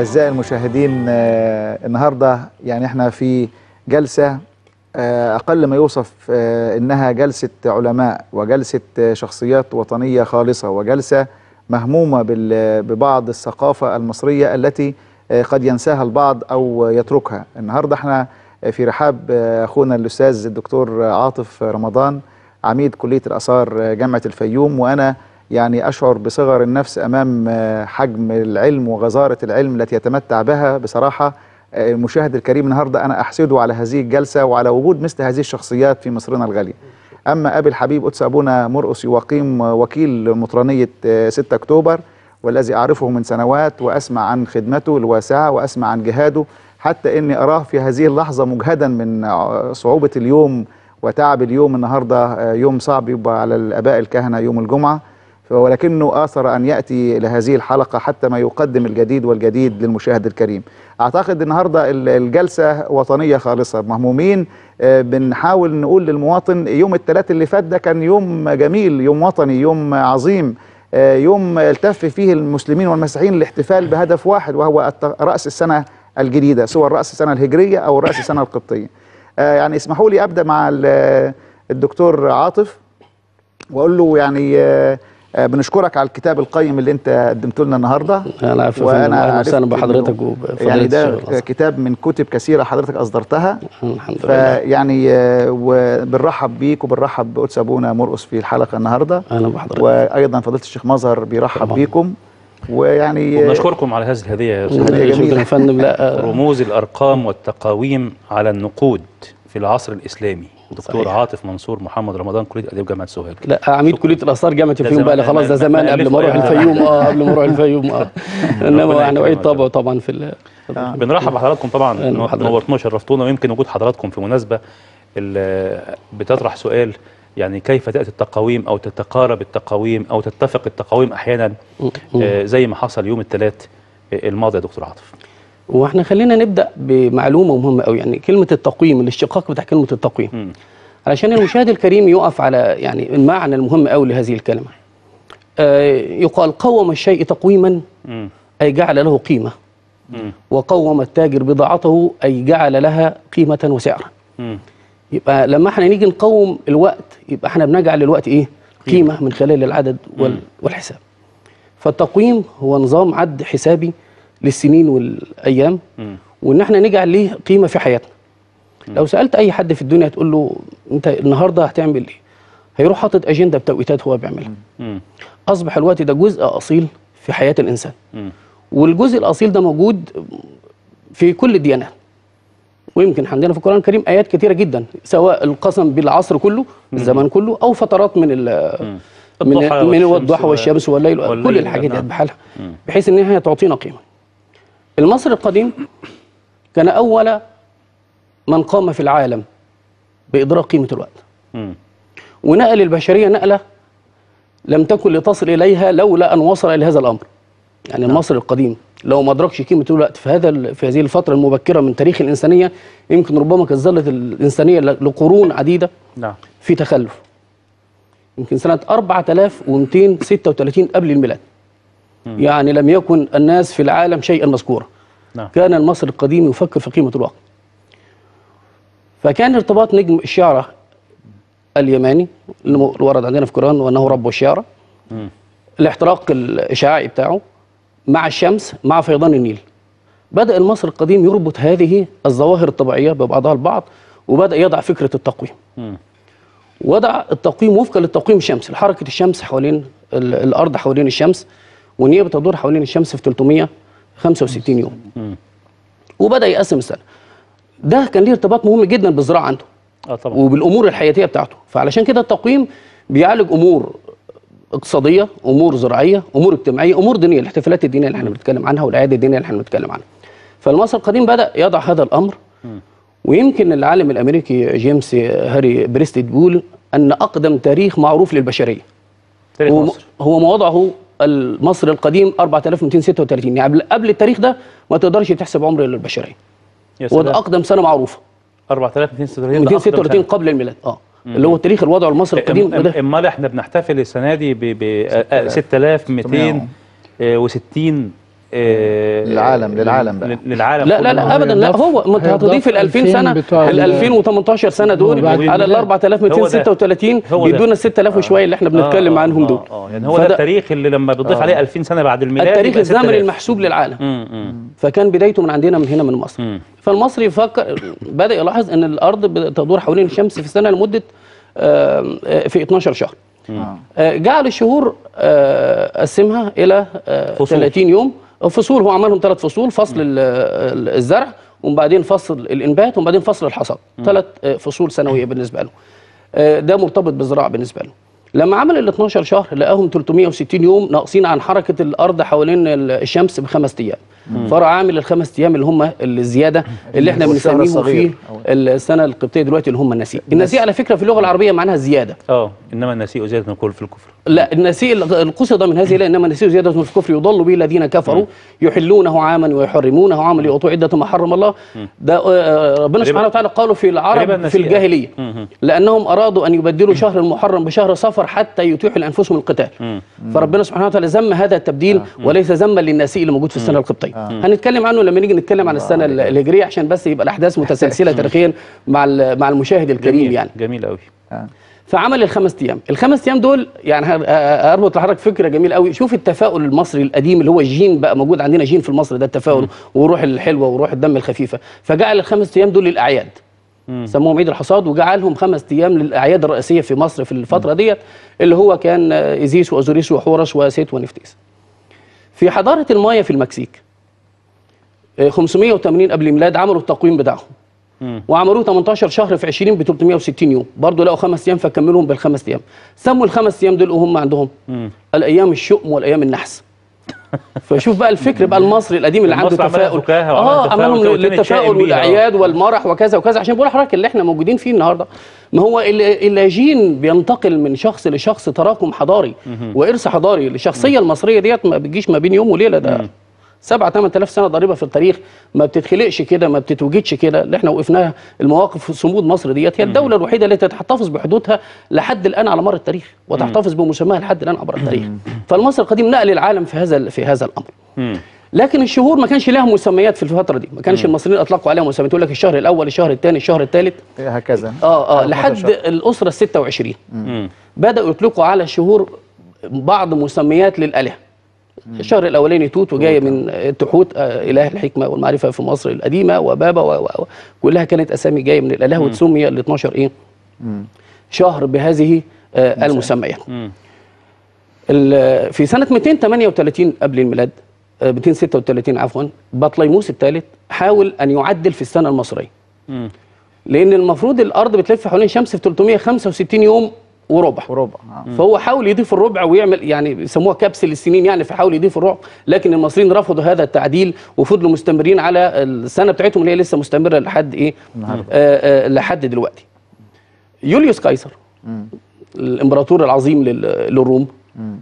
أعزائي المشاهدين آه، النهاردة يعني إحنا في جلسة آه، أقل ما يوصف آه، إنها جلسة علماء وجلسة شخصيات وطنية خالصة وجلسة مهمومة ببعض الثقافة المصرية التي قد ينساها البعض أو يتركها. النهاردة إحنا في رحاب أخونا الأستاذ الدكتور عاطف رمضان عميد كلية الآثار جامعة الفيوم وأنا يعني أشعر بصغر النفس أمام آه، حجم العلم وغزارة العلم التي يتمتع بها. بصراحة آه، المشاهد الكريم النهاردة أنا أحسده على هذه الجلسة وعلى وجود مثل هذه الشخصيات في مصرنا الغالية أما أبي الحبيب قدس أبونا مرقس يقيم وكيل مطرانية آه، 6 أكتوبر والذي أعرفه من سنوات وأسمع عن خدمته الواسعة وأسمع عن جهاده. حتى إني أراه في هذه اللحظة مجهدا من صعوبة اليوم وتعب اليوم النهاردة آه، يوم صعب يبقى على الآباء الكهنة يوم الجمعة. ولكنه آثر أن يأتي إلى هذه الحلقة حتى ما يقدم الجديد والجديد للمشاهد الكريم. أعتقد النهاردة ال- الجلسة وطنية خالصة. مهمومين آه، بنحاول نقول للمواطن يوم الثلاث اللي فات ده كان يوم جميل يوم وطني يوم عظيم آه، يوم التف فيه المسلمين والمسيحيين الاحتفال بهدف واحد وهو رأس السنة الجديدة سواء رأس السنة الهجرية أو رأس السنة القبطية. آه، يعني اسمحوا لي أبدأ مع ال- الدكتور عاطف وأقول له يعني بنشكرك على الكتاب القيم اللي انت قدمته لنا النهارده. أنا عارف وأنا أهلا بحضرتك يعني ده. كتاب من كتب كثيرة حضرتك أصدرتها. الحمد لله. فيعني آه، وبنرحب بيك وبنرحب بقدس أبونا مرقس في الحلقة النهارده. أهلا بحضرتك. وأيضا فضيلة الشيخ مظهر بيرحب طبعاً. بيكم. ويعني آه، وبنشكركم على هذه الهدية يا جميلة. شكرا يا فندم. لا رموز الأرقام والتقاويم على النقود في العصر الإسلامي. دكتور صحيح. عاطف منصور محمد رمضان كلية اداب جامعة سوهاج لا عميد كلية الأثار جامعة الفيوم بقى خلاص ده ما- زمان ما قبل ما أروح الفيوم. آه قبل ما أروح الفيوم. آه. إنما ربنا يعني. طبعه طبعا في آه. بنرحب بحضراتكم طبعا. نورتونا وشرفتونا ويمكن وجود حضراتكم في مناسبة بتطرح سؤال يعني كيف تأتي التقاويم أو تتقارب التقاويم أو تتفق التقاويم أحيانا؟ آه، زي ما حصل يوم الثلاث الماضي يا دكتور عاطف. وإحنا خلينا نبدأ بمعلومة مهمة قوي يعني كلمة التقويم الاشتقاق بتاع كلمة التقويم مم. علشان المشاهد الكريم يقف على يعني المعنى المهم قوي لهذه الكلمة آه يقال قوم الشيء تقويما مم. أي جعل له قيمة. وقوم التاجر بضاعته أي جعل لها قيمة وسعرا. يبقى لما إحنا نيجي نقوم الوقت يبقى إحنا بنجعل الوقت إيه قيمة من خلال العدد وال والحساب فالتقويم هو نظام عد حسابي للسنين والأيام مم. وإن إحنا نجعل ليه قيمة في حياتنا. لو سألت أي حد في الدنيا تقول له أنت النهارده هتعمل إيه؟ هيروح حاطط أجندة بتوقيتات هو بيعملها. مم. أصبح الوقت ده جزء أصيل في حياة الإنسان. مم. والجزء الأصيل ده موجود في كل الديانات. ويمكن عندنا في القرآن الكريم آيات كثيره جدا سواء القسم بالعصر كله الزمان كله أو فترات من ال من الضحى من والشمس الضحى و- والشمس والليل, والليل، كل الحاجات دي نعم. بحالها. بحيث إن هي تعطينا قيمة. المصري القديم كان أول من قام في العالم بإدراك قيمة الوقت. ونقل البشرية نقلة لم تكن لتصل إليها لولا أن وصل إلى هذا الأمر. يعني المصري القديم لو ما أدركش قيمة الوقت في هذا في هذه الفترة المبكرة من تاريخ الإنسانية يمكن ربما كانت ظلت الإنسانية ل- لقرون عديدة نعم. في تخلف. يمكن سنة 4236 قبل الميلاد. يعني لم يكن الناس في العالم شيئا مذكورا. نعم. كان المصري القديم يفكر في قيمة الوقت. فكان ارتباط نجم الشعرة اليماني اللي ورد عندنا في القرآن وأنه رب الشعرة. الاحتراق الإشعاعي بتاعه مع الشمس مع فيضان النيل. بدأ المصري القديم يربط هذه الظواهر الطبيعية ببعضها البعض وبدأ يضع فكرة التقويم. وضع التقويم وفقا للتقويم الشمسي حركة الشمس حوالين ال- الأرض حوالين الشمس. هي بتدور حوالين الشمس في 365 يوم. مم. وبدأ يقسم السنة. ده كان ليه ارتباط مهم جدا بالزراعة عنده. آه طبعا. وبالأمور الحياتية بتاعته. فعلشان كده التقويم بيعالج أمور اقتصادية أمور زراعية أمور اجتماعية أمور دينية. الاحتفالات الدينية اللي إحنا بنتكلم عنها والأعياد الدينية اللي إحنا بنتكلم عنها. فالمصري القديم بدأ يضع هذا الأمر. ويمكن العالم الأمريكي جيمس هاري بريستيد بيقول أن أقدم تاريخ معروف للبشرية. تاريخ هو مصر. هو ما المصري القديم 4236 يعني قبل قبل التاريخ ده ما تقدرش تحسب عمر للبشريه يا وده أقدم سنة معروفة. 4236 ده 236 أقدم سنة. قبل الميلاد. آه. اللي هو التاريخ اللي وضعه المصري القديم وده. أم- إمال إحنا بنحتفل السنة دي ب ب 6660 آه، للعالم- للعالم بقى. لل- للعالم لا لا. لا ابدا لا هو انت هتضيف ال 2000 سنة 2000 بتوع ال ال- 2018 سنة دول على ال كده- 4236 هو ده. يدونا ال 6000 وشوية اللي إحنا بنتكلم آه، عنهم آه، دول آه يعني هو ده التاريخ اللي لما بتضيف آه. عليه 2000 سنة بعد الميلاد التاريخ الزمني 6000. المحسوب للعالم مم، مم. فكان بدايته من عندنا من هنا من مصر مم. فالمصري يفكر بدأ يلاحظ إن الأرض بتدور حوالين الشمس في السنة لمدة آه، آه، في 12 شهر آه. آه، جعل الشهور آه، قسمها إلى آه، فصول. 30 يوم فصول هو عملهم ثلاث فصول فصل ال- ال- الزرع وبعدين فصل الإنبات وبعدين فصل الحصاد. ثلاث آه، فصول سنويه بالنسبة له. آه، ده مرتبط بالزراعه بالنسبة له. لما عمل ال 12 شهر لقاهم 360 يوم ناقصين عن حركة الأرض حوالين ال- الشمس بخمس أيام. فراح عامل الخمس أيام اللي هم الزيادة اللي إحنا بنسميهم. فيه السنة القبطية دلوقتي اللي هم النسيء. النسيء على فكرة في اللغة العربية معناها زيادة. آه إنما النسيء زيادة الكل في الكفر. لا النسيء القصد من هذه لا إنما النسيء زيادة في الكفر. يضل به الذين كفروا يحلونه عاما ويحرمونه عاما ليعطوا عدة ما حرم الله. ده آه، ربنا سبحانه وتعالى قالوا في العرب في. الجاهلية. لأنهم أرادوا أن يبدلوا شهر المحرم بشهر صفر حتى يتيحوا لانفسهم القتال. مم. فربنا سبحانه وتعالى ذم هذا التبديل وليس ذما للنسيء اللي موجود في السنة القبطية. هنتكلم عنه لما نيجي نتكلم عن السنة الهجرية عشان بس يبقى الأحداث متسلسلة تاريخيا مع ال- مع المشاهد الكريم جميل يعني. جميل قوي آه. فعمل الخمس أيام. الخمس أيام دول يعني أربط لحضرتك فكرة جميل قوي شوف التفاؤل المصري القديم اللي هو الجين بقى موجود عندنا جين في المصري ده التفاؤل وروح الحلوة وروح الدم الخفيفة. فجعل الخمس أيام دول للأعياد. سموهم عيد الحصاد وجعلهم خمس أيام للأعياد الرئيسية في مصر في الفترة ديت اللي هو كان آه، ايزيس واوزوريس وحورس وسيت ونفتيس. في حضارة المايا في المكسيك آه، 580 قبل الميلاد عملوا التقويم بتاعهم. وعملوه 18 شهر في 20 ب 360 يوم. برضه لقوا خمس أيام فكملوهم بالخمس أيام. سموا الخمس أيام دول وهم عندهم. الأيام الشؤم والأيام النحس. فشوف بقى الفكر بقى المصري القديم اللي عنده تفاؤل. آه وكانت للتفاؤل. والأعياد والمرح وكذا وكذا عشان بقول لحضرتك اللي إحنا موجودين فيه النهارده. ما هو ال- اللاجين بينتقل من شخص لشخص تراكم حضاري وإرث حضاري. الشخصية المصرية ديت ما بتجيش ما بين يوم وليلة ده سبعة 8000 سنة ضريبة في التاريخ. ما بتتخلقش كده ما بتتوجدش كده. اللي إحنا وقفناها المواقف في صمود مصر ديت هي الدولة الوحيدة التي تحتفظ بحدودها لحد الآن على مر التاريخ وتحتفظ بمسماها لحد الآن عبر التاريخ. فالمصري القديم نقل العالم في هذا في هذا الأمر. لكن الشهور ما كانش لها مسميات في الفترة دي. ما كانش المصريين أطلقوا عليها مسميات. يقول لك الشهر الأول الشهر الثاني الشهر الثالث. هكذا. آه آه 12 لحد. الأسرة ال 26 مم. بدأوا يطلقوا على الشهور بعض مسميات للآلهة. الشهر الأولاني توت وجايه من تحوت آه، إله الحكمة والمعرفة في مصر القديمة وبابا كلها كانت أسامي جاية من الاله وتسمي ال 12 إيه؟ شهر بهذه آه، المسميات في سنة 238 قبل الميلاد آه، 236 عفوا بطليموس الثالث حاول أن يعدل في السنة المصرية. مم. لأن المفروض الأرض بتلف حوالين الشمس في 365 يوم وربع. وربع. آه. فهو حاول يضيف الربع ويعمل يعني بيسموها كبسل السنين يعني فحاول يضيف الربع لكن المصريين رفضوا هذا التعديل وفضلوا مستمرين على السنة بتاعتهم اللي هي لسه مستمرة لحد إيه. آه آه لحد دلوقتي. يوليوس قيصر الإمبراطور العظيم لل- للروم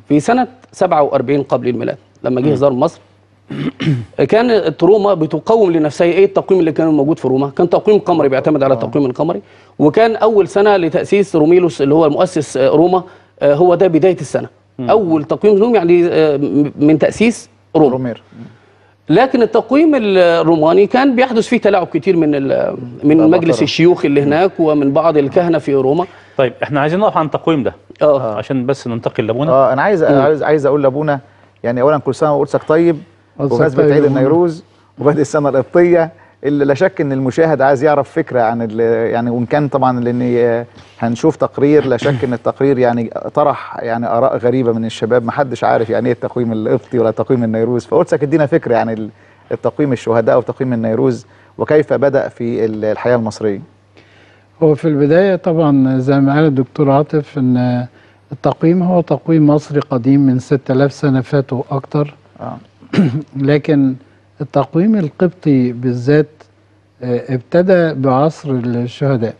في سنة 47 قبل الميلاد لما جه زار مصر كانت روما بتقوم لنفسها إيه التقويم اللي كان موجود في روما؟ كان تقويم قمري بيعتمد على التقويم القمري. وكان أول سنة لتأسيس روميلوس اللي هو مؤسس آه، روما آه، هو ده بداية السنة. أول تقويم لهم يعني آه، من تأسيس روما. رومير. لكن التقويم الروماني كان بيحدث فيه تلاعب كتير من ال- من مجلس. الشيوخ اللي هناك ومن بعض الكهنة في روما. طيب إحنا عايزين نقف عن التقويم ده. آه. عشان بس ننتقل لأبونا. آه أنا عايز عايز عايز أقول لأبونا يعني اولا كل سنة وقدسك طيب. طيب عيد. النيروز وبادئ السنة القبطية اللي لا شك إن المشاهد عايز يعرف فكرة عن يعني وإن كان طبعا لأن آه، هنشوف تقرير لا شك إن التقرير يعني طرح يعني آراء غريبة من الشباب ما حدش عارف يعني إيه التقويم القبطي ولا تقويم النيروز فقدسك إدينا فكرة عن ال- التقويم الشهداء وتقويم النيروز وكيف بدأ في ال- الحياة المصرية. هو في البداية طبعا زي ما قال الدكتور عاطف إن التقويم هو تقويم مصري قديم من 6000 سنة فاتوا أكتر. آه. لكن التقويم القبطي بالذات آه، ابتدى بعصر الشهداء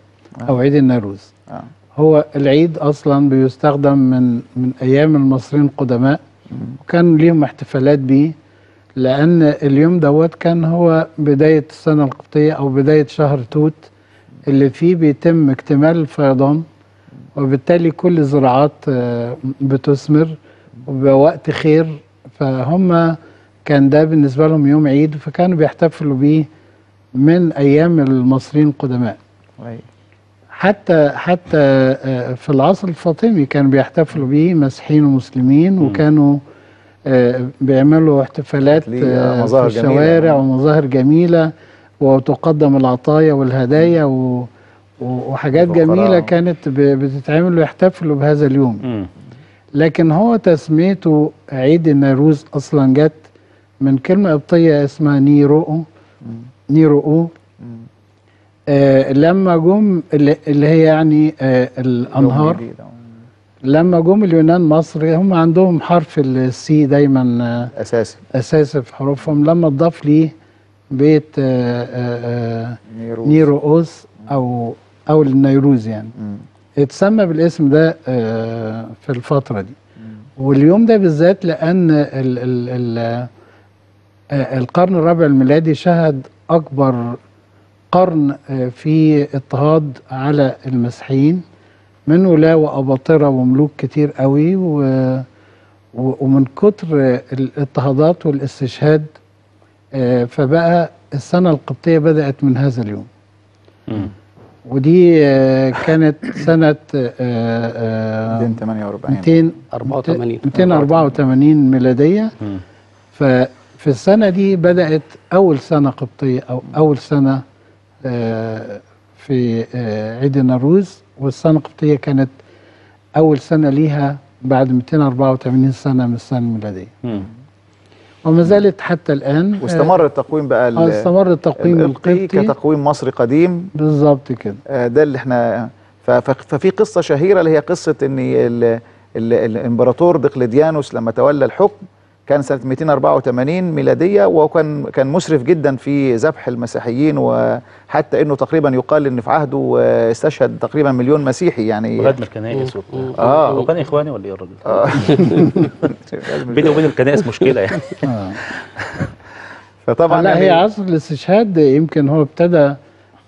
أو عيد النوروز آه. هو العيد أصلا بيستخدم من من أيام المصريين القدماء وكان ليهم احتفالات بيه لأن اليوم دوت كان هو بداية السنة القبطية أو بداية شهر توت اللي فيه بيتم اكتمال الفيضان وبالتالي كل الزراعات آه، بتثمر وبوقت خير. فهم كان ده بالنسبة لهم يوم عيد فكانوا بيحتفلوا بيه من أيام المصريين القدماء أيوة. حتى حتى آه، في العصر الفاطمي كانوا بيحتفلوا بيه مسيحيين ومسلمين وكانوا آه، بيعملوا احتفالات آه، في جميلة. الشوارع ومظاهر جميلة وتقدم العطايا والهدايا و وحاجات. جميلة كانت بتتعمل ويحتفلوا بهذا اليوم. لكن هو تسميته عيد النيروز أصلا جت من كلمة قبطية اسمها نيرو. نيرو. آه لما جم اللي هي يعني آه الأنهار. لما جم اليونان مصر هم عندهم حرف السي دايما آه، أساسي. أساسي في حروفهم. لما اتضاف ليه بيت آه، آه، آه، نيروز. نيرو اوس أو أو النيروز يعني. مم. اتسمى بالاسم ده آه، في الفترة دي. واليوم ده بالذات لأن ال ال ال آه، القرن الرابع الميلادي شهد أكبر قرن آه، في اضطهاد على المسيحيين من ولاة وأباطرة وملوك كتير قوي و... و... ومن كتر الاضطهادات والاستشهاد آه، فبقى السنة القبطية بدأت من هذا اليوم مم. ودي آه، كانت سنة آه، آه، 248 200 84. 284 ميلادية مم. ففي السنة دي بدأت أول سنة قبطية أو أول سنة آه، في آه، عيد النوروز والسنة القبطية كانت أول سنة ليها بعد 284 سنة من السنة الميلادية. وما زالت حتى الآن واستمر التقويم بقى آه، استمر التقويم القبطي. كتقويم مصري قديم. بالظبط كده. آه، ده اللي إحنا ففي قصة شهيرة اللي هي قصة إن ال- ال- الإمبراطور دقلديانوس لما تولى الحكم كان سنة 284 ميلادية وكان كان مسرف جدا في ذبح المسيحيين وحتى إنه تقريبا يقال إن في عهده آه، استشهد تقريبا مليون مسيحي يعني وهدم الكنائس وبتاع آه هو كان إخواني ولا إيه الراجل؟ آه. بيني وبين الكنائس مشكلة يعني آه. فطبعا لا هي يعني عصر الاستشهاد يمكن هو ابتدى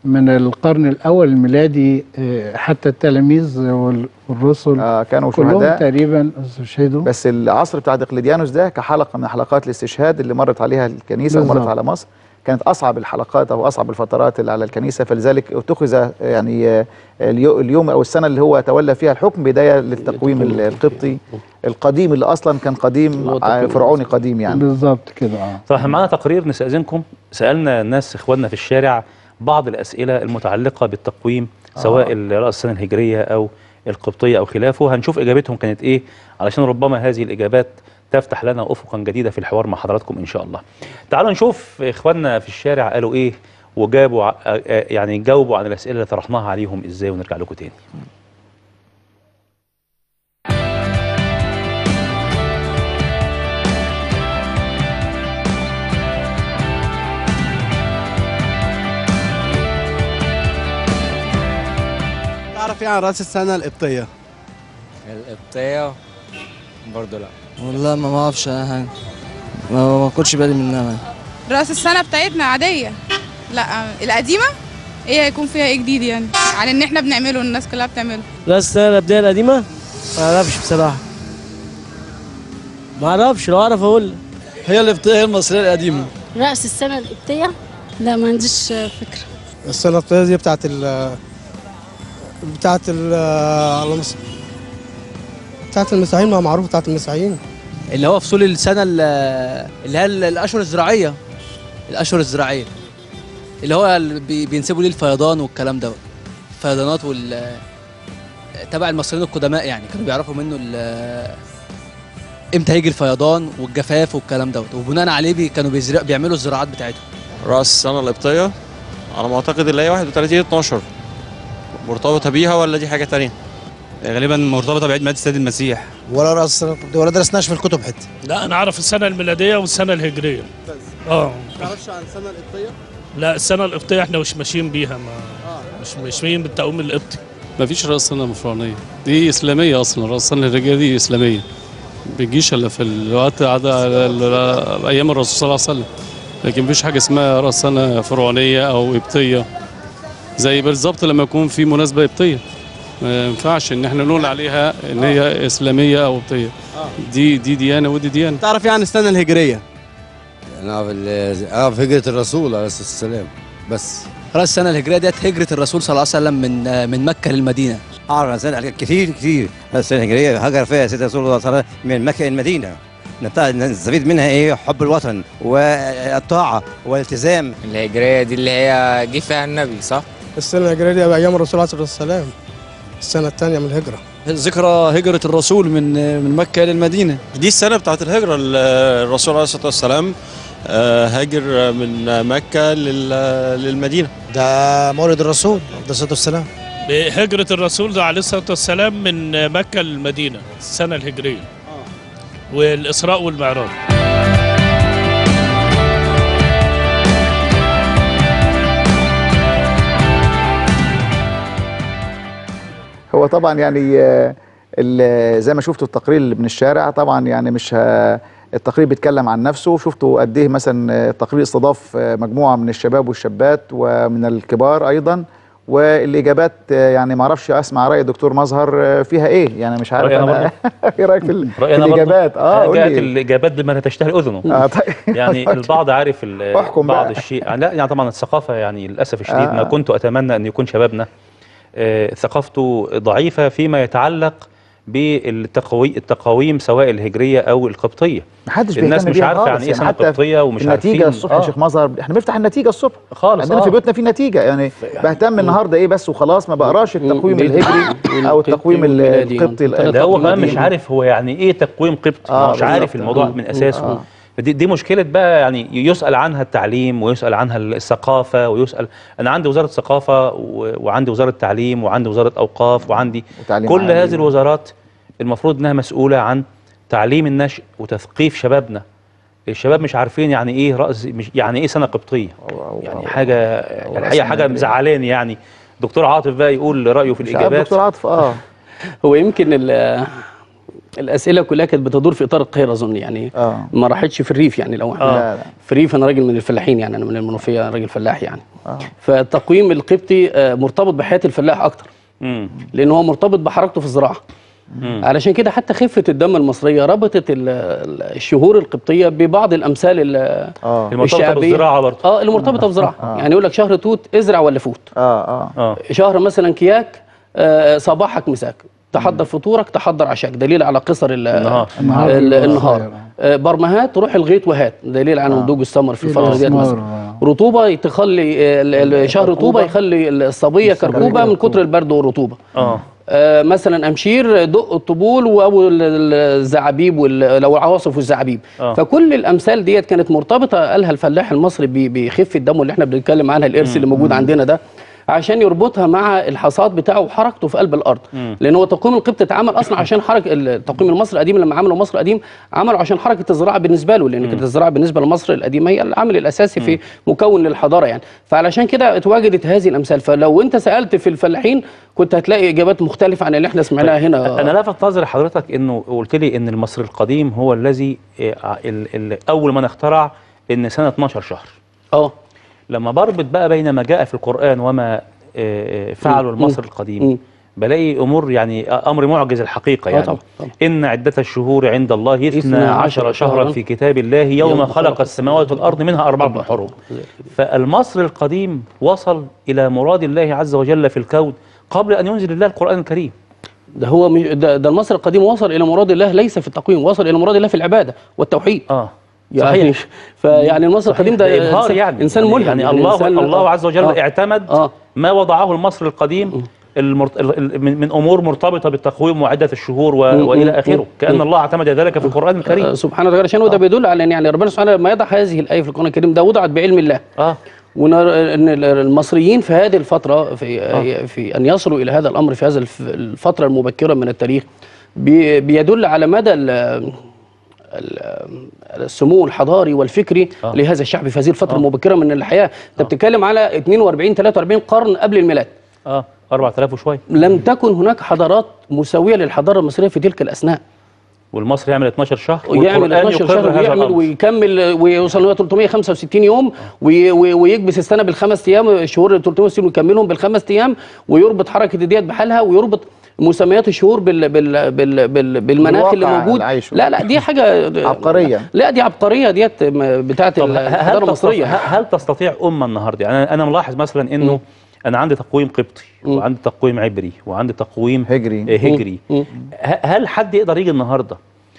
من القرن الأول الميلادي آه، حتى التلاميذ وال- والرسل آه كانوا كلهم شهداء. تقريبا استشهدوا. بس العصر بتاع دقلديانوس ده كحلقة من حلقات الاستشهاد اللي مرت عليها الكنيسة ومرت. على مصر. كانت أصعب الحلقات أو أصعب الفترات اللي على الكنيسة فلذلك اتخذ يعني آه، اليو- اليوم أو السنة اللي هو تولى فيها الحكم بداية للتقويم ال- القبطي القديم اللي أصلا كان قديم آه، فرعوني قديم يعني. بالظبط كده آه. طب إحنا معانا تقرير نستأذنكم سألنا الناس إخواننا في الشارع بعض الأسئلة المتعلقة بالتقويم سواء آه. رأس السنة الهجرية أو القبطية أو خلافه. هنشوف إجابتهم كانت إيه علشان ربما هذه الإجابات تفتح لنا أفقا جديدة في الحوار مع حضراتكم إن شاء الله. تعالوا نشوف إخواننا في الشارع قالوا إيه وجابوا آه، آه، يعني جاوبوا عن الأسئلة اللي طرحناها عليهم إزاي ونرجع لكم تاني. تعرف إيه عن رأس السنة القبطية؟ القبطية؟ برضه لا. والله ما بعرفش أي حاجة. ما ما كنتش بالي منها. رأس السنة بتاعتنا عادية. لا القديمة إيه هيكون فيها إيه جديد يعني؟ عن إن إحنا بنعمله الناس كلها بتعمله. رأس السنة الأبدية القديمة؟ ما أعرفش بصراحة. ما أعرفش لو أعرف أقول. هي القبطيه المصرية القديمة. رأس السنة القبطية؟ لا ما عنديش فكرة. السنة القبطية دي بتاعت ال بتاعت ال على مصر. بتاعت المسيحيين ما معروف بتاعت المسيحيين. اللي هو فصول السنة ال- اللي هي ال- الأشهر الزراعية. الأشهر الزراعية. اللي هو ال- بي- بينسبوا ليه الفيضان والكلام ده. الفيضانات وال تبع المصريين القدماء يعني. كانوا بيعرفوا منه ال- إمتى هيجي الفيضان والجفاف والكلام دوت. وبناء عليه بي كانوا بيزرع بيعملوا الزراعات بتاعتهم. رأس السنة القبطية على ما أعتقد اللي هي 31 12 مرتبطة بيها ولا دي حاجة تانية؟ غالبا مرتبطة بعيد ميلاد السيد المسيح. ولا راس السنة القبطيه ولا درسناش في الكتب حتى. لا أنا أعرف السنة الميلادية والسنة الهجرية. آه. ما تعرفش عن السنة القبطية؟ لا السنة القبطية إحنا مش ماشيين بيها ما مش ماشيين بالتقويم القبطي. ما فيش رأس سنة فرعونية دي إسلامية أصلا رأس السنة الهجرية دي إسلامية. بتجيش إلا في الوقت عدا أيام الرسول صلى الله عليه وسلم. لكن مفيش حاجة اسمها رأس سنة فرعونية أو قبطية. زي بالظبط لما يكون في مناسبة قبطية. ما ينفعش إن إحنا نقول عليها إن هي إسلامية أو قبطية دي دي ديانة ودي ديانة. تعرف إيه عن السنة الهجريه نعرف ال- اعرف هجرة الرسول عليه الصلاة والسلام. بس. راس السنة الهجرية ديت هجرة الرسول صلى الله عليه وسلم من من مكة للمدينة. اعرف سنة كتير كتير. السنة الهجرية هجر فيها سيدنا رسول الله صلى الله عليه وسلم من المدينة. نبتع- نستفيد منها إيه؟ حب الوطن والطاعة والالتزام. الهجرية دي اللي هي جه فيها النبي صح؟ السنة الهجرية دي بأيام الرسول عليه الصلاة والسلام. السنة الثانية من الهجرة. ذكرى هجرة الرسول من من مكة إلى المدينة. دي السنة بتاعت الهجرة. ال- الرسول عليه الصلاة والسلام آه، هاجر من مكة لل- للمدينة. ده مولد الرسول عليه الصلاة والسلام. هجرة الرسول ده عليه الصلاة والسلام من مكة للمدينة السنة الهجرية. والإسراء والمعراج. هو طبعا يعني آه، زي ما شفتوا التقرير من الشارع طبعا يعني مش التقرير بيتكلم عن نفسه. شفتوا قد إيه مثلا التقرير استضاف آه، مجموعة من الشباب والشابات ومن الكبار أيضا. والإجابات آه، يعني ما أعرفش أسمع رأي الدكتور مظهر فيها إيه؟ يعني مش عارف أنا إيه رأيك في, برضه الإجابات. آه قول جاءت لي. الإجابات بما تشتهي أذنه. آه، طيب. يعني البعض عارف بعض بقى. الشيء. لا يعني طبعا الثقافة يعني للأسف الشديد آه. ما كنت أتمنى أن يكون شبابنا ثقافته ضعيفة فيما يتعلق بالتقوي التقاويم سواء الهجرية أو القبطية محدش الناس مش بيها عارفة خالص يعني إيه سنة حتى قبطية ومش النتيجة عارفين الصبح يا آه. شيخ مظهر إحنا بنفتح النتيجة الصبح خالص عندنا آه. في بيوتنا في نتيجة يعني بهتم النهارده إيه بس وخلاص ما بقراش التقويم الهجري أو التقويم. القبطي ده هو كمان مش. عارف هو يعني إيه تقويم قبطي آه، آه مش عارف. الموضوع آه. من أساسه آه. فدي دي مشكلة بقى يعني يسأل عنها التعليم ويسأل عنها الثقافة ويسأل أنا عندي وزارة ثقافه وعندي وزارة تعليم وعندي وزارة أوقاف وعندي كل عالي. هذه الوزارات المفروض إنها مسؤولة عن تعليم النشء وتثقيف شبابنا. الشباب مش عارفين يعني إيه رأس مش يعني إيه سنة قبطية. يعني حاجة الحقيقة حاجة مزعلاني يعني. دكتور عاطف بقى يقول رأيه في الإجابات. دكتور عاطف آه. هو يمكن ال- الأسئلة كلها كانت بتدور في إطار القاهرة أظن يعني آه. ما راحتش في الريف يعني لو إحنا لا. في الريف أنا راجل من الفلاحين يعني أنا من المنوفية أنا راجل فلاح يعني. آه. فالتقويم القبطي آه، مرتبط بحياة الفلاح أكتر. امم لأن هو مرتبط بحركته في الزراعة. مم. علشان كده حتى خفة الدم المصرية ربطت ال- ال- الشهور القبطية ببعض الأمثال ال- آه. المرتبطة الشعبية. بالزراعة برضه. آه المرتبطة بالزراعة. آه. يعني يقول لك شهر توت ازرع ولا فوت. آه آه. آه. شهر مثلا كياك آه، صباحك مساك. تحضر فطورك تحضر عشاك. دليل على قصر ال- النهار. النهار. آه، برمهات تروح الغيط وهات. دليل على نضوج الثمر في الفترة ديت مثلا. آه. رطوبة تخلي آه، ال- ال- شهر رطوبة يخلي الصبية كركوبة من كتر البرد والرطوبة. آه. آه، مثلا أمشير دق الطبول أو ال- ال- الزعابيب لو العواصف والزعابيب. آه. فكل الأمثال ديت كانت مرتبطة قالها الفلاح المصري ب- بخفه الدم اللي إحنا بنتكلم عنها الارث اللي موجود عندنا ده. عشان يربطها مع الحصاد بتاعه وحركته في قلب الأرض. لأن هو تقويم القبط اتعمل أصلا عشان حركة التقويم المصري القديم لما عملوا مصر القديم عملوا عشان حركة الزراعة بالنسبة له لأن كانت الزراعة بالنسبة لمصر القديمة هي العامل الأساسي في مكون للحضاره يعني. فعلشان كده اتواجدت هذه الأمثال. فلو أنت سألت في الفلاحين كنت هتلاقي إجابات مختلفة عن اللي إحنا سمعناها هنا. أنا لفت نظري حضرتك إنه قلت لي إن المصري القديم هو الذي آه، أول من اخترع إن سنة 12 شهر. آه. لما بربط بقى بين ما جاء في القرآن وما آه، آه، فعله مم. القديم بلاقي أمور يعني أمر معجز الحقيقة آه يعني. طبعا، طبعا. إن عدة الشهور عند الله اثنا عشر شهرا في كتاب الله يوم, يوم خلق السماوات والأرض منها اربعه حرم فالمصري القديم وصل إلى مراد الله عز وجل في الكون قبل أن ينزل الله القرآن الكريم. ده هو ده, ده المصري القديم وصل إلى مراد الله ليس في التقويم وصل إلى مراد الله في العبادة والتوحيد. آه. صحيح. فيعني المصري القديم ده, ده إبهار إنسان- يعني إنسان ملهم يعني الله إنسان- الله آه. عز وجل آه. اعتمد آه. ما وضعه المصري القديم المرت... ال- ال- من أمور مرتبطة بالتقويم وعدة الشهور و... وإلى. آخره كأن. الله اعتمد ذلك في القرآن الكريم آه، سبحانه وتعالى عشان وده بيدل على ان يعني ربنا سبحانه لما يضع هذه الآية في القرآن الكريم ده وضعت بعلم الله آه ونرى إن ال- المصريين في هذه الفترة في آه. في أن يصلوا إلى هذا الأمر في هذا الف- الفترة المبكرة من التاريخ بي- بيدل على مدى السمو الحضاري والفكري آه. لهذا الشعب في هذه الفترة المبكرة من الحياة. انت بتتكلم على 42 43 قرن قبل الميلاد. آه 4000 وشويه لم تكن هناك حضارات مساوية للحضارة المصرية في تلك الأثناء. والمصري يعمل 12 شهر ويعمل والقرآن 12 يقر شهر ويعمل. ويكمل ويوصل لغايه 365 يوم وي- ويكبس السنة بالخمس أيام الشهور 360 ويكملهم بالخمس أيام ويربط حركة ديت بحالها ويربط مسميات الشهور بال بال بال بال بالمناخ اللي موجود. لا لا دي حاجة عبقرية. لا دي عبقرية ديت هل الإدارة المصرية. تستطيع, هل تستطيع أمة النهارده؟ يعني أنا أنا ملاحظ مثلا إنه أنا عندي تقويم قبطي وعندي تقويم عبري وعندي تقويم هجري. هجري. ه- هل حد يقدر يجي النهارده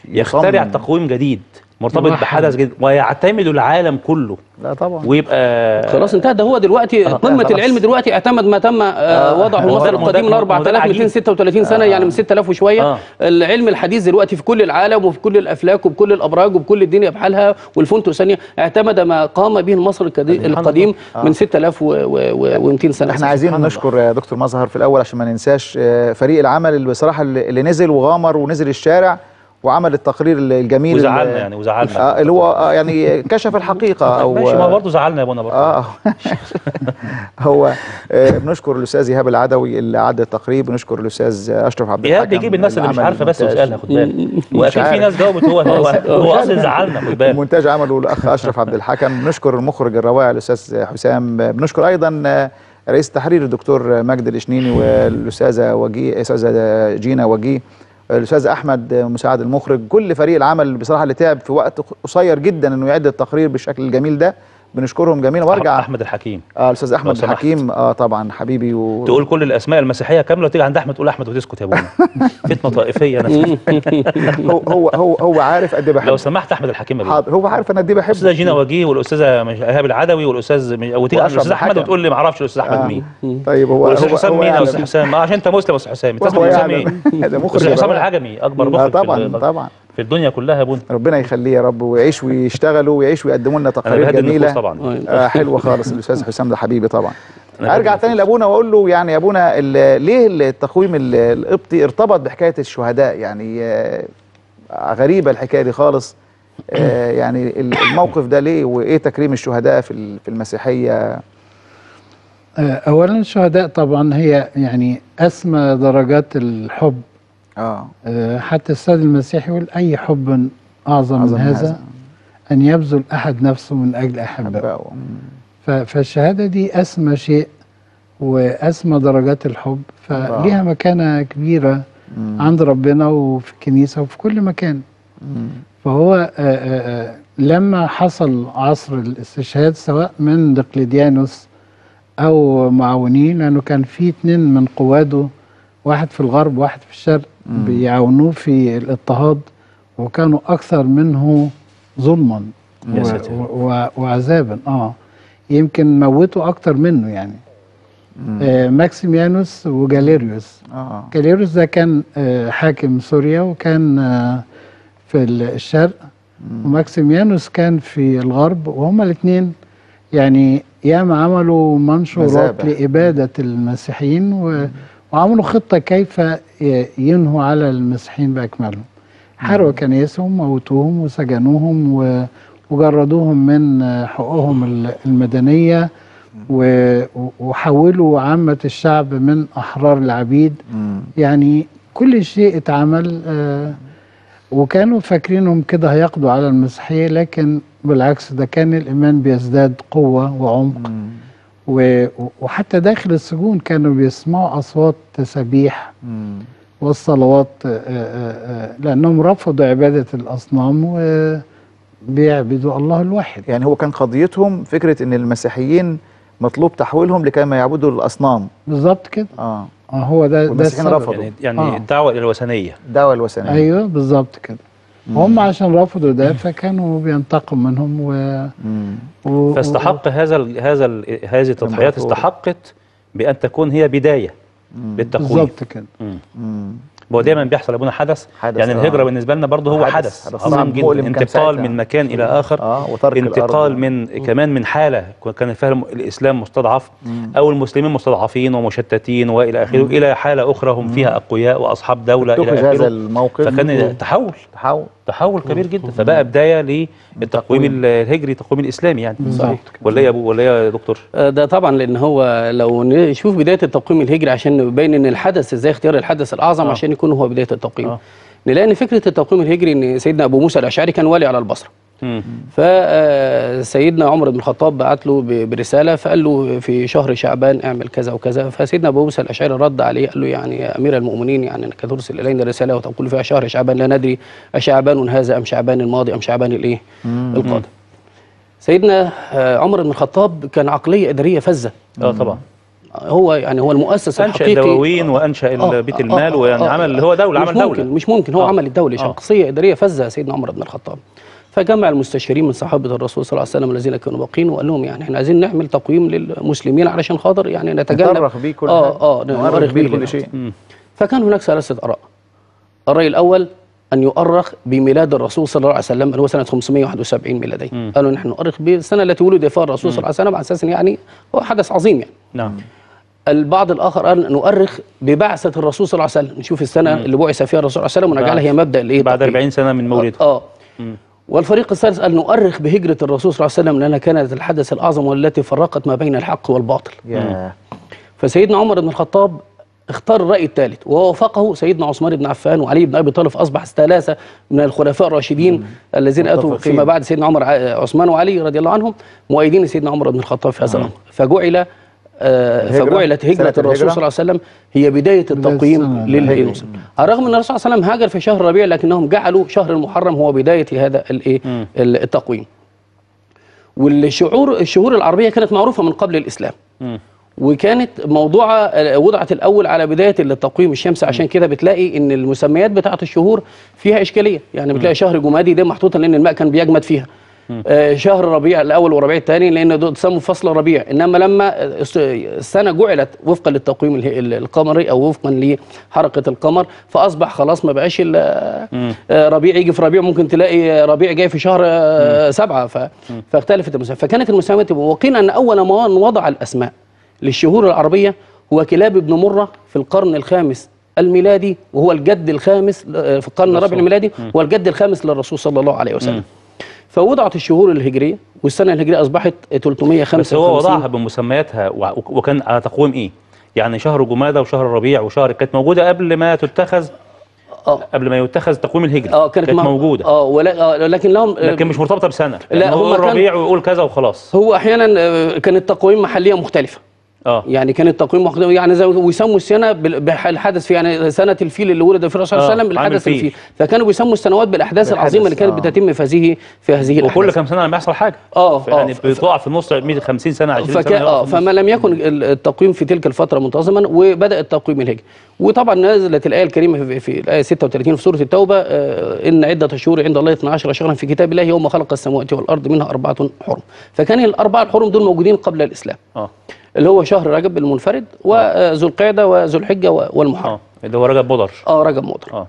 يخترع. تقويم جديد؟ مرتبط. بحدث جديد ويعتمد العالم كله لا طبعا ويبقى خلاص انتهى ده هو دلوقتي آه، قمة. العلم دلوقتي اعتمد ما تم آه وضعه ده- ما هو القديم ل ما هو ده العجيب. 4236 سنة يعني من 6000 وشويه آه. العلم الحديث دلوقتي في كل العالم وفي كل الأفلاك وبكل الأبراج وبكل الدنيا بحالها والفونتو ثانية اعتمد ما قام به المصري القدي- القديم آه. من 6200 سنة إحنا عايزين نشكر يا دكتور مظهر في الأول عشان ما ننساش آه، فريق العمل اللي بصراحة اللي نزل وغامر ونزل الشارع وعمل التقرير الجميل وزعلنا اللي- يعني وزعلنا. آه اللي هو آه يعني كشف الحقيقة أو ماشي ما برضه زعلنا يا أبونا برضه. آه. هو آه بنشكر الأستاذ إيهاب العدوي اللي عد التقرير بنشكر الأستاذ أشرف عبد إيهاب الحكم بيجيب الناس اللي مش عارفة بس. ويسالها خد بالك. وأكيد في. ناس جاوبت هو هو هو أصلا زعلنا خد بالك. المونتاج عمله الأخ أشرف عبد الحكم. بنشكر المخرج الروائع الأستاذ حسام. بنشكر أيضا آه، رئيس التحرير الدكتور مجد الإشنيني والأستاذة وجيه الاستاذه جينا وجيه الأستاذ أحمد مساعد المخرج كل فريق العمل بصراحة اللي تعب في وقت قصير جدا إنه يعد التقرير بالشكل الجميل ده. بنشكرهم جميعا وارجع احمد الحكيم آه الأستاذ أحمد. الحكيم آه طبعا حبيبي و... تقول كل الأسماء المسيحية كاملة وتيجي عند أحمد تقول أحمد وتسكت يا ابونا فتنه طائفيه أنا هو هو هو هو عارف قد إيه بحبه لو سمحت أحمد الحكيم. حاضر هو عارف أنا قد إيه بحبه الاستاذه جينا وجيه والأستاذة مش- إيهاب العدوي والأستاذ مش- وتيجي عند الأستاذ أحمد. وتقول لي ما أعرفش الأستاذ أحمد آه. مين طيب هو هو حسام مين يا. أستاذ حسام عشان أنت مسلم يا أستاذ حسام انت حسام. إيه ده مخرج الاستاذ حسام. العجمي أكبر آه مخرج في طبعا طبعا في الدنيا كلها يا ابونا ربنا يخليه يا رب ويعيش ويشتغلوا ويعيش ويقدموا لنا تقارير جميلة. طبعا. آه حلوة خالص الأستاذ حسام ده حبيبي طبعا. أرجع تاني لأبونا وأقول له يعني يا ابونا ليه التقويم ال- القبطي ارتبط بحكاية الشهداء؟ يعني آه، غريبة الحكاية دي خالص. آه، يعني ال- الموقف ده ليه؟ وإيه تكريم الشهداء في ال- في المسيحية؟ آه، اولا الشهداء طبعا هي يعني أسمى درجات الحب آه. آه، حتى السيد المسيح يقول أي حب أعظم, أعظم من هذا؟ هذا. أن يبذل أحد نفسه من أجل احبائه ف- فالشهادة دي أسمى شيء وأسمى درجات الحب. فليها مكانة كبيرة عند ربنا وفي الكنيسة وفي كل مكان. فهو آه، آه، آه، لما حصل عصر الاستشهاد سواء من دقلديانوس أو معاونين لأنه كان في اتنين من قواده واحد في الغرب وواحد في الشرق بيعاونوه في الاضطهاد وكانوا أكثر منه ظلما يا ساتر. وعذابا. آه. يمكن موتوا أكتر منه يعني. آه ماكسيميانوس وجاليريوس. آه. جاليريوس ده كان آه حاكم سوريا وكان آه في الشرق. وماكسيميانوس كان في الغرب. وهما الاثنين يعني ياما عملوا منشورات. لإبادة المسيحيين و... وعملوا خطة كيف ينهوا على المسيحيين بأكملهم. حرقوا كنايسهم موتوهم وسجنوهم و... وجردوهم من حقوقهم ال- المدنية و... وحولوا عامة الشعب من أحرار العبيد. يعني كل شيء اتعمل آه، وكانوا فاكرينهم كده هيقضوا على المسيحية لكن بالعكس ده كان الإيمان بيزداد قوة وعمق. وحتى داخل السجون كانوا بيسمعوا أصوات تسابيح والصلوات آه، آه، آه، لأنهم رفضوا عبادة الأصنام وبيعبدوا الله الواحد. يعني هو كان قضيتهم فكرة إن المسيحيين مطلوب تحويلهم لكي ما يعبدوا الأصنام. بالظبط كده. آه. آه، هو ده ده. رفضوا. يعني يعني آه. الدعوه إلى الوثنية. الدعوه الوثنية. أيوه بالظبط كده. هم عشان رفضوا ده فكانوا بينتقموا منهم و... و... فاستحق هذا ال هذا ال هذه التضحيات. استحقت بأن تكون هي بداية للتقويم. بالظبط كده. هو دايما بيحصل أبونا حدث, حدث، يعني آه. الهجره بالنسبة لنا برضه هو حدث، حدث, حدث. عظيم جدا انتقال. من مكان إلى آخر. آه وترك انتقال الأرض. من كمان من حالة كان فيها الإسلام مستضعف. مم. أو المسلمين مستضعفين ومشتتين وإلى آخره. إلى حالة أخرى هم فيها أقوياء وأصحاب دولة إلى آخره. هذا الموقف. فكان تحول. تحول. تحول كبير جدا. فبقى بداية للتقويم ال- الهجري التقويم الإسلامي يعني. بالظبط ولا يا ابو ولا يا دكتور؟ آه، ده طبعا لأن هو لو نشوف بداية التقويم الهجري عشان نبين إن الحدث إزاي اختيار الحدث الأعظم عشان يكون هو بداية التقويم. آه. نلاقي ان فكرة التقويم الهجري إن سيدنا أبو موسى الأشعري كان والي على البصرة. فسيدنا عمر بن الخطاب بعت له برسالة فقال له في شهر شعبان اعمل كذا وكذا. فسيدنا أبو موسى الأشعري رد عليه قال له يعني يا أمير المؤمنين يعني إنك ترسل إلينا رسالة وتقول فيها شهر شعبان لا ندري أشعبان هذا أم شعبان الماضي أم شعبان الإيه؟ القادم. سيدنا آه، عمر بن الخطاب كان عقلية إدارية فذة. آه طبعا. هو يعني هو المؤسس أنشأ الحقيقي الدواوين وأنشأ آه، بيت آه، المال آه، ويعني آه، عمل آه. هو دولة مش عمل دولة ممكن مش ممكن هو آه. عمل الدولة آه. شخصية إدارية فذة سيدنا عمر بن الخطاب فجمع المستشارين من صحابة الرسول صلى الله عليه وسلم الذين كانوا باقين وقال لهم يعني إحنا عايزين نعمل تقويم للمسلمين علشان خاطر يعني نتجنب نتطرق بيه كل آه. آه نؤرخ نؤرخ بيه كل. شيء. فكان هناك ثلاثة آراء الرأي الأول أن يؤرخ بميلاد الرسول صلى الله عليه وسلم اللي هو سنة 571 ميلاديه قالوا نحن نؤرخ بالسنة التي ولد فيها الرسول صلى الله عليه وسلم على أساس إن يعني هو حدث عظيم يعني نعم البعض الآخر قال نؤرخ ببعثة الرسول صلى الله عليه وسلم. نشوف السنة اللي بعث فيها الرسول صلى الله عليه وسلم ونجعلها هي مبدأ الايه بعد التقويم. 40 سنة من مولده. آه. والفريق الثالث قال نؤرخ بهجرة الرسول صلى الله عليه وسلم لأنها كانت الحدث الأعظم والتي فرقت ما بين الحق والباطل. يا فسيدنا عمر بن الخطاب اختار الرأي الثالث ووافقه سيدنا عثمان بن عفان وعلي بن أبي طالب أصبح ثلاثة من الخلفاء الراشدين الذين أتوا. فيما بعد سيدنا عمر عثمان وعلي رضي الله عنهم مؤيدين سيدنا عمر بن الخطاب في هذا الأمر. فجعل آه، فجعلت هجرة سنة الرسول. صلى الله عليه وسلم هي بداية التقويم. للنصر على الرغم أن الرسول صلى الله عليه وسلم هاجر في شهر ربيع لكنهم جعلوا شهر المحرم هو بداية هذا ال- التقويم. والشعور الشهور العربية كانت معروفة من قبل الإسلام. وكانت موضوعة آه، وضعت الأول على بداية التقويم الشمسي عشان كده بتلاقي إن المسميات بتاعة الشهور فيها إشكالية. يعني بتلاقي شهر جمادي ده محطوطة لأن الماء كان بيجمد فيها. آه، شهر ربيع الأول وربيع الثاني لأن دول تسموا فصل ربيع. إنما لما الس- السنة جعلت وفقا للتقويم القمري أو وفقا لحركة القمر فأصبح خلاص ما بقاش آه، ربيع يجي في ربيع ممكن تلاقي ربيع جاي في شهر آه، سبعة ف... فاختلفت المسميات فكانت المسميات وقيل أن أول من وضع الأسماء للشهور العربية هو كلاب بن مرة في القرن الخامس الميلادي وهو الجد الخامس آه، في القرن الرابع الميلادي هو الجد الخامس للرسول صلى الله عليه وسلم. فوضعت الشهور الهجرية والسنة الهجرية أصبحت 355 بس هو وضعها بمسمياتها وكان على تقويم إيه؟ يعني شهر جمادى وشهر ربيع وشهر كانت موجودة قبل ما تتخذ قبل ما يتخذ تقويم الهجري. آه كانت, مع- موجودة. آه ولا آه لهم آه، لكن مش مرتبطة بسنة. لا، هو هما يقول كان- ربيع ويقول كذا وخلاص. هو أحيانا آه، كانت تقويم محلية مختلفة. آه. يعني كانت تقويم مختلف يعني زي ويسموا السنة بال- بالحدث في يعني سنة الفيل اللي ولد في الرسول صلى الله عليه آه، وسلم عام الحدث الفيل. فكانوا بيسموا السنوات بالأحداث بالحدث، العظيمة اللي كانت آه. بتتم في هذه في هذه الأحداث. وكل كام سنة لما يحصل حاجة؟ آه يعني آه بتقع في النص 100 50 سنة 20 سنة فكا يقع آه. فما لم يكن ال- التقويم في تلك الفترة منتظما وبدأ التقويم الهجري وطبعا نزلت الآية الكريمة في, في الآية 36 في سورة التوبة آه إن عدة الشهور عند الله 12 شهرا في كتاب الله يوم خلق السماوات والأرض منها أربعة حرم. فكان الأربعة الحرم دول موجودين قبل الإسلام. آه. اللي هو شهر رجب المنفرد وذو القعده وذو الحجه والمحرم. اللي هو رجب مضر. آه رجب مضر. آه.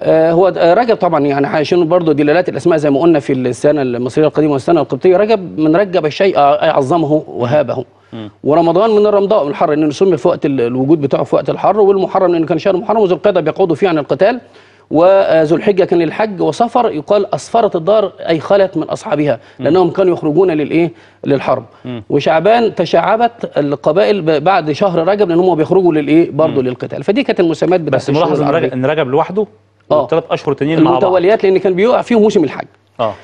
آه هو آه، رجب طبعا يعني عشان برضه دلالات الأسماء زي ما قلنا في السنة المصرية القديمة والسنة القبطية. رجب من رجب الشيء آه، عظمه وهابه. ورمضان من الرمضاء من الحر لأنه سمي في وقت ال- الوجود بتاعه في وقت الحر والمحرم لأنه كان شهر محرم وذو القعده بيقودوا فيه عن القتال. وذو الحجة كان للحج وصفر يقال أسفرت الدار أي خلت من أصحابها لأنهم كانوا يخرجون للإيه؟ للحرب. وشعبان تشعبت القبائل بعد شهر رجب لأن هم بيخرجوا للإيه؟ برضه للقتال. فدي كانت المسميات بتاعت بس ملاحظ إن رجب لوحده؟ آه. أشهر التانيين مع بعض. المتوليات لأن كان بيقع فيهم موسم الحج. آه.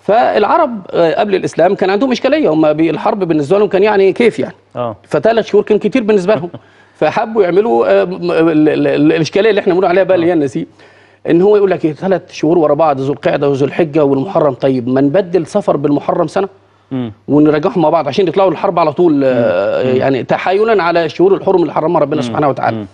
فالعرب آه، قبل الإسلام كان عندهم إشكالية. هم الحرب بالنسبة لهم كان يعني كيف يعني؟ آه. فثلاث شهور كان كتير بالنسبة لهم. فحبوا يعملوا آه، الإشكالية اللي إحنا بنقول عليها بقى اللي هي النسيء إن هو يقول لك إيه، ثلاث شهور ورا بعض ذو القعدة وذو الحجة والمحرم. طيب ما نبدل سفر بالمحرم سنة؟ مم. ونرجعهم مع بعض عشان يطلعوا الحرب على طول آه، يعني تحايلا على الشهور الحرم اللي حرمها ربنا سبحانه وتعالى.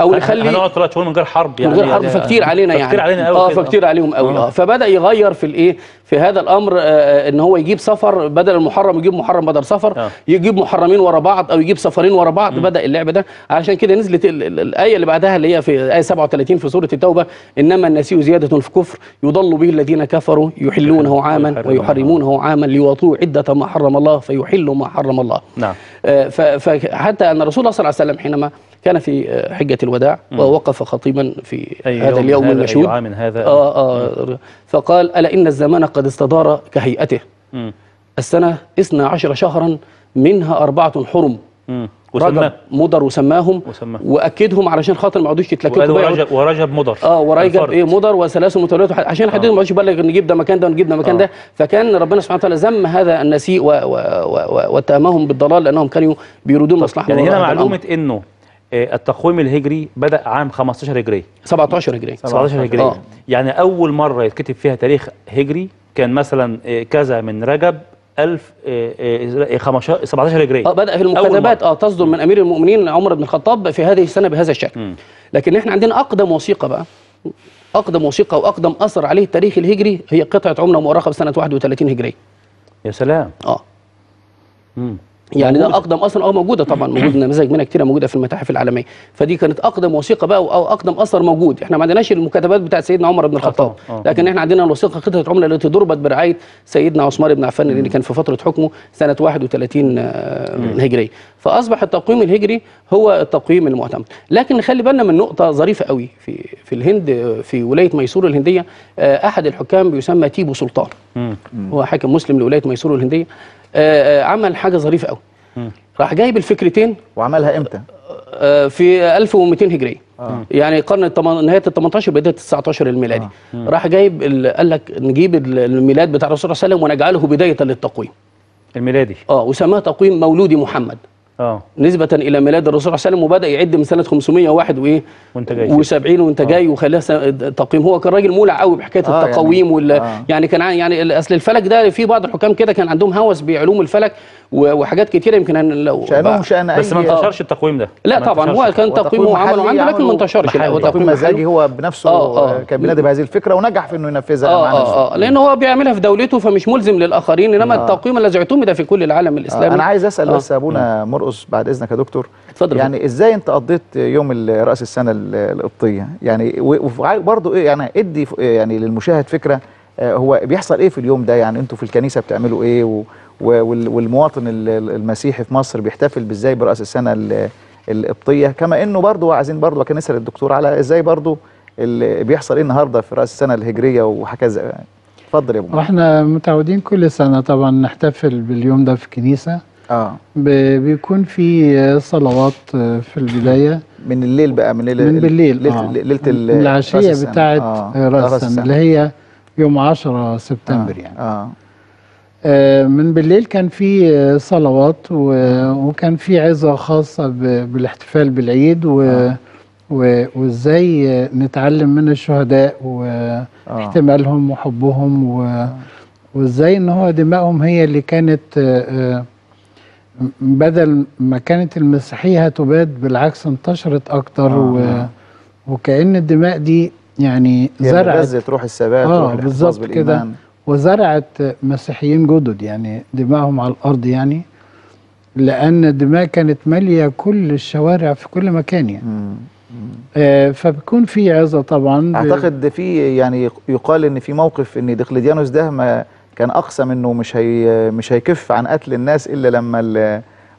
أو نخلي هنقعد ثلاث شهور من غير حرب يعني من غير حرب. يعني- فكتير علينا يعني. فكتير علينا قوي آه. فكتير عليهم قوي آه. فبدأ يغير في الإيه؟ في هذا الأمر آه إن هو يجيب سفر بدل المحرم يجيب محرم بدل سفر آه. يجيب محرمين ورا بعض أو يجيب سفرين ورا بعض. بدأ اللعب ده. علشان كده نزلت ال- ال- الآية اللي بعدها اللي هي في آية 37 في سورة التوبة إنما النسيء زيادة في كفر يضل به الذين كفروا يحلونه عاما ويحرمونه عاما ليوطوا عدة ما حرم الله فيحلوا ما حرم الله. نعم. آه، فحتى أن رسول الله صلى الله عليه وسلم حينما كان في آه، حجة الوداع. ووقف خطيبا في أي هذا يوم اليوم هذا، المشهود. أي هذا. آه آه فقال ألا إن الزمان قد استدار كهيئته؟ مم. السنة 12 شهرا منها أربعة حرم. مم. وسماه. رجب مضر وسماهم. وسماه. وأكدهم علشان خاطر ما يقعدوش يتلككوا ورجب ورجب مضر. آه ورجب. إيه مضر وسلاسل متولده وح- عشان حد ما يقعدش يبلغ نجيب ده مكان ده ونجيب ده مكان ده. فكان ربنا سبحانه وتعالى ذم هذا النسيء واتهمهم بالضلال لأنهم كانوا بيريدون مصلحة يعني هنا معلومة إنه آه، التقويم الهجري بدأ عام 15 هجري. 17 هجري. 17 هجري. آه. يعني أول مرة يتكتب فيها تاريخ هجري كان مثلا آه، كذا من رجب 1000 آه، آه، 15 17 هجري. آه بدأ في أول المكتبات آه تصدر من أمير المؤمنين عمر بن الخطاب في هذه السنة بهذا الشكل. لكن إحنا عندنا أقدم وثيقة بقى. أقدم وثيقة وأقدم أثر عليه التاريخ الهجري هي قطعة عمله مؤرخة بسنة 31 هجريه يا سلام. آه. مم. يعني ده أقدم أصلا آه موجودة طبعا موجود نماذج منها كتيرة موجودة في المتاحف العالمية. فدي كانت أقدم وثيقة بقى أو أقدم أثر موجود. إحنا ما عندناش المكاتبات بتاعت سيدنا عمر بن الخطاب. لكن إحنا عندنا الوثيقة قطعه عملة التي ضربت برعاية سيدنا عثمان بن عفان اللي كان في فترة حكمه سنة 31 آه، هجريه فأصبح التقويم الهجري هو التقويم المعتمد. لكن نخلي بالنا من نقطة ظريفة قوي في في الهند في ولاية ميسور الهندية. آه، أحد الحكام بيسمى تيبو سلطان. هو حاكم مسلم لولاية ميسور الهندية. عمل حاجة ظريفة قوي. راح جايب الفكرتين. وعملها إمتى؟ آه، في 1200 هجرية. يعني قرن التمن... نهاية ال 18 بدايه ال 19 الميلادي راح جايب ال... قال لك نجيب ال- الميلاد بتاع الرسول صلى الله عليه وسلم ونجعله بداية للتقويم. الميلادي. آه وسماه تقويم مولودي محمد. آه. نسبة إلى ميلاد الرسول صلى الله عليه وسلم وبدأ يعد من سنة 501 وإيه؟ وانت جاي. و70 وأنت جاي وخلاها تقويم هو كان راجل مولع قوي بحكاية آه، يعني- التقاويم وال آه. يعني كان يعني أصل الفلك ده في بعض الحكام كده كان عندهم هوس بعلوم الفلك. وحاجات كتيرة يمكن هن- لو شأنهم شأن أي بس ما انتشرش التقويم ده. لا طبعا هو. كان تقويمه وعمله عنده لكن ما انتشرش هو تقويم تقويم مزاجي. هو بنفسه آه، آه. كان بينادي بهذه الفكرة ونجح في إنه ينفذها مع آه نفسه. آه آه. لأن هو بيعملها في دولته فمش ملزم للآخرين إنما آه. التقويم الذي اعتمد في كل العالم الإسلامي. آه أنا عايز أسأل آه. بس أبونا مرقص بعد إذنك يا دكتور. اتفضل. يعني إزاي أنت قضيت يوم رأس السنة ال- القبطية؟ يعني وبرضه إيه يعني إدي يعني للمشاهد فكرة آه، هو بيحصل إيه في اليوم ده؟ يعني أنتوا في الكنيسة بتعملوا إيه؟ والمواطن ال- ال- المسيحي في مصر بيحتفل بإزاي برأس السنة ال- القبطية. كما إنه برضه عايزين برضه كان نسال الدكتور على إزاي برضه ال- بيحصل إيه النهارده في رأس السنة الهجرية وهكذا. اتفضل يا أبو وإحنا متعودين كل سنة طبعا نحتفل باليوم ده في الكنيسة آه. بيكون في صلوات في البداية. من الليل بقى من ليله من بالليل ليله آه. ليلة ال- من رأس العشية السنة. بتاعت آه، رأس السنة اللي هي يوم 10 سبتمبر يعني. آه آه، من بالليل كان في آه، صلوات وكان في عظة خاصة ب- بالاحتفال بالعيد و و- وازاي آه، نتعلم من الشهداء واحتمالهم وحبهم و- وازاي ان هو دمائهم هي اللي كانت آه، آه، بدل ما كانت المسيحية هتباد بالعكس انتشرت أكتر آه، و آه. وكأن الدماء دي يعني زرعت. غزت روح الثبات الاحتفاظ بالظبط كده. وزرعت مسيحيين جدد يعني دماءهم على الأرض يعني لأن الدماء كانت مالية كل الشوارع في كل مكان يعني. آه فبيكون في عظه طبعا. أعتقد في يعني يقال إن في موقف إن دقلديانوس ده ما كان اقسم انه مش هي مش هيكف عن قتل الناس إلا لما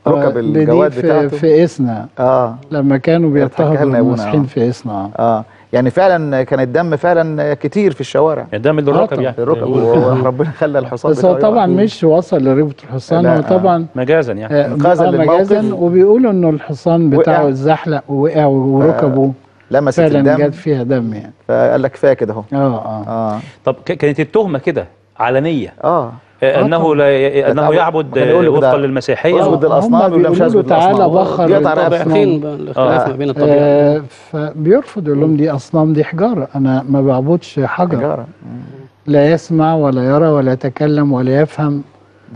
ركب آه، دي الجواد في, بتاعته. في اسنا آه. لما كانوا بيضطهدوا المسيحيين آه. في اسنا آه. يعني فعلا كان الدم فعلا كتير في الشوارع. الدم اللي آه الركب طبعا. يعني. الركب وربنا خلى الحصان بس هو طبعا. مش وصل لربط الحصان هو آه. طبعا مجازا يعني. آه، إنقاذاً آه، للموقف. مجازا. وبيقولوا إنه الحصان بتاعه. اتزحلق ووقع وركبه. لمست فعلا الدم. جت فيها دم يعني. فقال لك كفايه كده أهو. آه آه. طب ك- كانت التهمة كده علنية. آه آه، أنه لا أنه. يعبد وفقا للمسيحية. للاصنام يقول له مش له تعالى بخر يقطع الأصنام. رقبته طبيعتين بقى الاختلاف آه. ما بين الطبيعه آه فبيرفض يقول لهم دي أصنام دي حجارة. أنا ما بعبدش حجر. حجارة. لا يسمع ولا يرى ولا يتكلم ولا يفهم.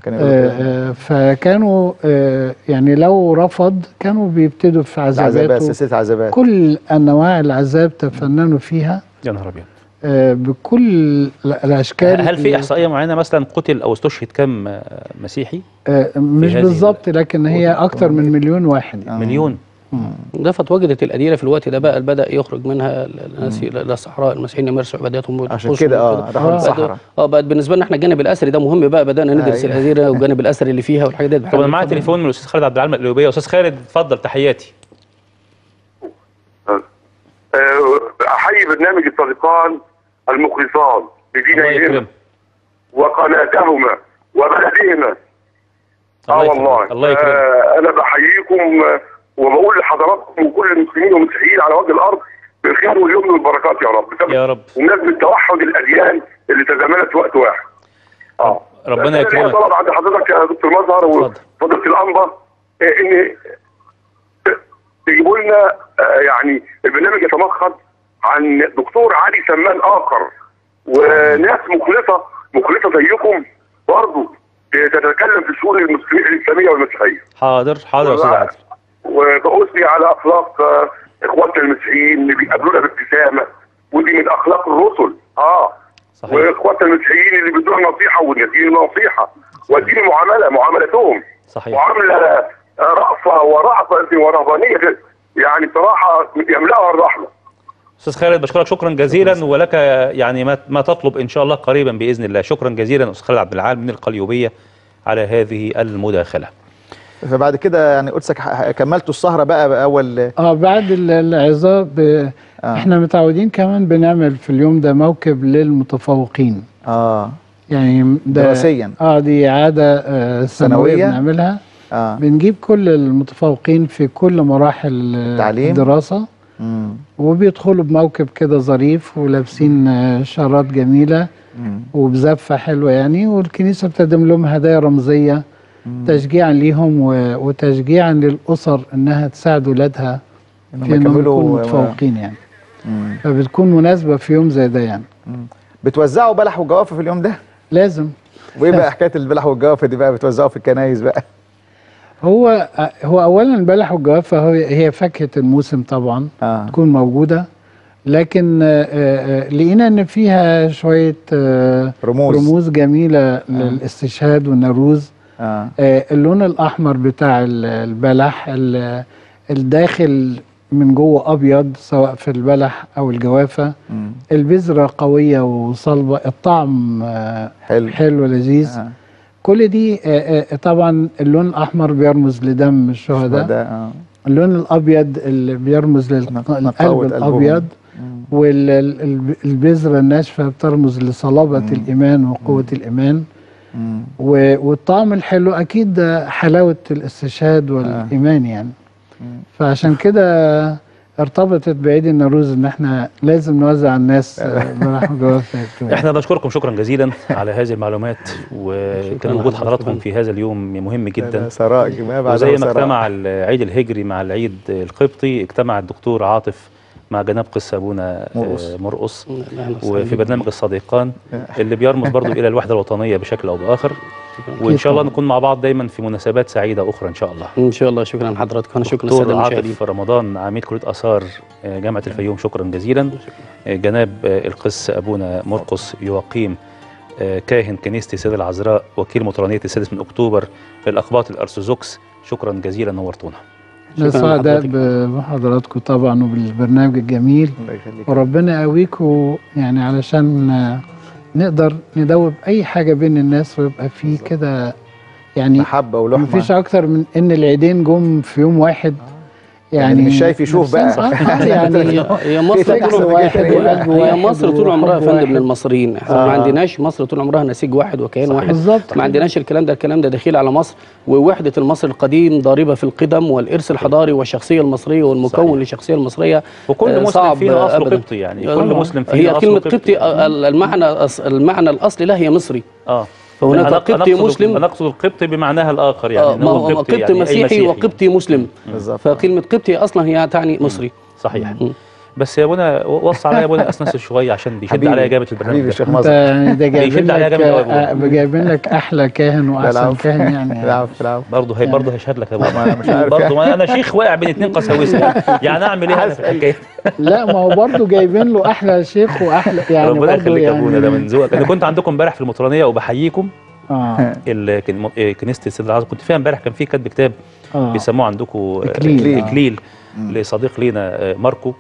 آه. آه فكانوا آه يعني لو رفض كانوا بيبتدوا في عذابات سلسلة عذابات. كل أنواع العذاب تفننوا فيها. يا نهار أبيض. بكل ال- الأشكال هل في إحصائية معينة مثلا قتل أو استشهد كم آه، مسيحي؟ آه مش بالظبط لكن هي أكتر من مليون واحد. يعني. مليون. ده فتوجدت الأديرة في الوقت ده بقى بدأ يخرج منها الناس إلى الصحراء المسيحيين يمارسوا عباداتهم عشان كده آه. راحوا الصحراء آه بقت بالنسبة لنا إحنا الجانب الأثري ده مهم بقى بدأنا ندرس أيوة. الأديرة والجانب الأثري اللي فيها والحاجات دي. طب أنا معايا تليفون من الأستاذ خالد عبد العال القليوبيه أستاذ خالد اتفضل تحياتي. آه، أحيي برنامج الصديقان المخلصان يكرمك. وقناتهما وبلدهما آه. والله. الله يكرمك. آه أنا بحييكم آه، وبقول لحضراتكم وكل المسلمين والمسيحيين على وجه الأرض بالخير واليمن والبركات يا رب. يا رب. بمناسبة توحد الأديان اللي تزامنت وقت واحد. آه. ربنا يكرمك. طلب عند حضرتك يا دكتور مظهر وفضيله الأنبا آه، ان تجيبوا لنا يعني البرنامج يتمخض عن دكتور علي سمان آخر. وناس مخلصة مخلصة زيكم برضه تتكلم في شؤون المسلمين الإسلامية والمسيحية. حاضر حاضر يا أستاذ عادل وبأثني على أخلاق آه، اخواتنا المسيحيين اللي بيقابلونا بابتسامة ودي من أخلاق الرسل. آه. صحيح. واخواتنا المسيحيين اللي بيدونا نصيحة ونديهم نصيحة ودي معاملة معاملتهم. صحيح. معاملة آه، رأفة ورأفة ورهبانيه يعني بصراحه يملأها الرحمة. أستاذ خالد بشكرك شكرا جزيلا ولك يعني ما ما تطلب إن شاء الله قريبا بإذن الله شكرا جزيلا أستاذ خالد عبد العال من القليوبية على هذه المداخلة فبعد كده يعني قدسك كملتوا السهرة بقى بأول آه بعد ال- العظات ب... آه. إحنا متعودين كمان بنعمل في اليوم ده موكب للمتفوقين آه يعني ده دراسيا. آه دي عادة آه سنوية سنوية؟ بنعملها آه بنجيب كل المتفوقين في كل مراحل تعليم؟ الدراسة مم. وبيدخلوا بموكب كده ظريف ولابسين آه، شارات جميلة مم. وبزفة حلوة يعني والكنيسة بتقدم لهم هدايا رمزية تشجيعا ليهم وتشجيعا للأسر إنها تساعد ولادها إنهم في إنهم يكونوا متفوقين يعني. مم. فبتكون مناسبة في يوم زي ده يعني. بتوزعوا بلح وجوافة في اليوم ده؟ لازم. وإيه بقى حكاية البلح والجوافة دي بقى؟ بتوزعوا في الكنايس بقى. هو هو اولا البلح والجوافه هو هي فاكهة الموسم طبعا آه. تكون موجودة لكن آه، آه، لقينا إن فيها شوية آه، رموز. رموز جميلة للاستشهاد والنروز آه. آه، اللون الأحمر بتاع ال- البلح ال- الداخل من جوه أبيض سواء في البلح أو الجوافة مم. البذرة قوية وصلبة الطعم آه، حلو حلو لذيذ آه. كل دي آه، آه، طبعا اللون الأحمر بيرمز لدم الشهداء آه. اللون الأبيض اللي بيرمز للقلب. الأبيض والبذره الناشفة بترمز لصلابة الإيمان وقوة الإيمان. مم. والطعم الحلو أكيد حلاوة الاستشهاد والإيمان يعني. فعشان كده ارتبطت بعيد النوروز إن إحنا لازم نوزع الناس آه، بلح وجوافه إحنا بنشكركم شكرا جزيلا على هذه المعلومات وكان وجود حضراتكم في هذا اليوم مهم جدا. ثراء وزي ما. اجتمع العيد الهجري مع العيد القبطي اجتمع الدكتور عاطف مع جناب قس أبونا مرقص. آه، مرقص نحن وفي. برنامج الصديقان اللي بيرمز برضو إلى الوحدة الوطنية بشكل أو بآخر. وإن شاء الله نكون مع بعض دايما في مناسبات سعيدة أخرى إن شاء الله. إن شاء الله. شكرا لحضراتكم. أنا شكرا للسادة المشاهدين. عاطف رمضان عميد كلية آثار آه، جامعة الفيوم شكرا جزيلا. آه، جناب آه، القس أبونا مرقس يقيم آه، كاهن كنيسة السيدة العذراء وكيل مطرانية السادس من أكتوبر للاقباط الأرثوذكس. شكرا جزيلا نورتونا. سعداء ب- بحضراتكم طبعا وبالبرنامج الجميل. الله يخليك. وربنا يقويكم يعني علشان نقدر ندوب أي حاجة بين الناس ويبقى في كده يعني محبة ولحمة. مفيش أكتر من إن العيدين جم في يوم واحد. يعني يعني مش شايف يشوف بقى. آه، آه، يعني هي مصر طول واحد وقلب هي مصر طول عمرها يا فندم. للمصريين. إحنا ما آه. عندناش مصر طول عمرها نسيج واحد وكيان واحد. بالظبط. ما عندناش الكلام ده. الكلام ده دخيل على مصر. ووحدة المصري القديم ضاربة في القدم والإرث الحضاري والشخصية المصرية والمكون. للشخصيه المصرية وكل آه، مسلم فينا أصله. قبطي يعني. آه، كل مسلم فينا هي كلمة قبطي. آه، المعنى المعنى الأصلي لها هي مصري. آه. فهناك أنا- قبطي أنا أقصد- مسلم. أنا أقصد القبطي بمعناها الآخر يعني آه، إن ما هو قبطي قبطي يعني مسيحي مسيحي. وقبطي مسلم. بالظبط. فكلمة قبطي أصلا هي تعني مصري. صحيح. بس يا أبونا وصى عليا يا أبونا اسنس شوية عشان بيشد. عليا جامد في البرنامج حبيبي مظهر يعني ده جايبين لك. آه، جايبين لك أحلى كاهن وأحسن. كاهن يعني. العفو العفو برضه هي برضه هيشهد لك يا أنا مش عارف برضه ما أنا شيخ واقع بين اتنين قساوسه يعني أعمل إيه أنا في الحكاية؟ لا ما هو برضه جايبين له أحلى شيخ وأحلى يعني ربنا يخليك يا يعني أبونا ده من ذوقك. أنا كنت عندكم امبارح في المطرانيه وبحييكم. آه. إيه، كنيسة السيد العظيم. كنت فيها امبارح كان في كاتب كتاب آه. بيسموه عندكم إكليل. آه. اكليل لصديق لينا آه، ماركو.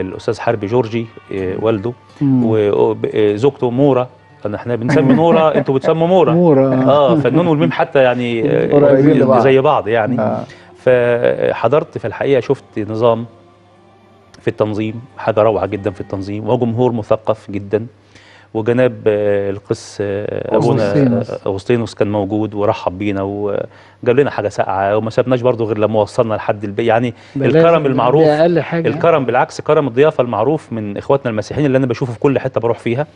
الأستاذ حربي جورجي آه، والده. وزوجته مورا أنا إحنا بنسمي نورا أنتوا بتسموا مورا مورا آه فالنون والميم حتى يعني آه،. زي بعض يعني آه. فحضرت في الحقيقة شفت نظام في التنظيم حاجة روعة جدا في التنظيم وجمهور مثقف جدا وجناب آه، القس آه، أبونا. آه، أغسطينوس كان موجود ورحب بينا وجاب لنا حاجة ساقعة وما سابناش برضو غير لما وصلنا لحد البيت يعني الكرم المعروف. الكرم بالعكس كرم الضيافة المعروف من إخواتنا المسيحيين اللي أنا بشوفه في كل حتة بروح فيها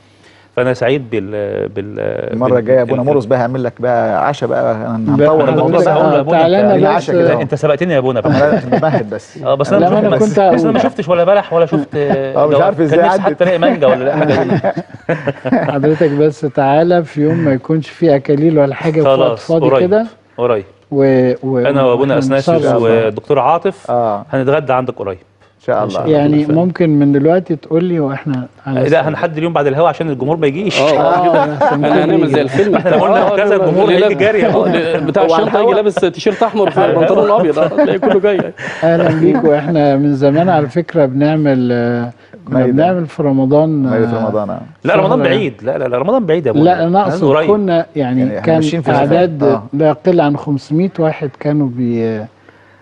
فانا سعيد بال بال المرة الجاية ابونا مرقس بقى هيعمل لك بقى عشاء بقى هنطور أنا الموضوع لابونا تعالى انت- لنا لينا بس- عشاء كده. أنت سبقتني يا ابونا أنا بمهد بس. آه بس أنا ما كنت بس أنا ما. شفتش ولا بلح ولا شفت آه مش عارف إزاي عدت. حتى ألاقي مانجا ولا لأ. حاجة حضرتك بس تعالى في يوم ما يكونش فيه أكاليل ولا حاجة في وقت خلاص فاضي قريب كده. قريب. و... و... أنا وأبونا اثناسيوس. والدكتور عاطف آه. هنتغدى عندك قريب. شاء الله. يعني ممكن من دلوقتي تقول لي وإحنا على لا هنحدد اليوم بعد الهوا عشان الجمهور ما يجيش. آه آه، إحنا هنعمل زي الفيلم. إحنا لو قلنا آه، كذا آه، الجمهور هيجي آه، بتاع الشرطه يجي الهوا. لابس تيشيرت أحمر في بنطلون ابيض آه، تلاقي كله جاي. أهلا بيكم. إحنا من زمان على فكرة بنعمل آه، كنا. بنعمل في رمضان مايدة آه، رمضان آه. لا رمضان بعيد. لا لا لا رمضان بعيد يا ابونا لا أنا أقصد. كنا يعني, يعني كان في أعداد. آه. لا يقل عن 500 واحد كانوا بي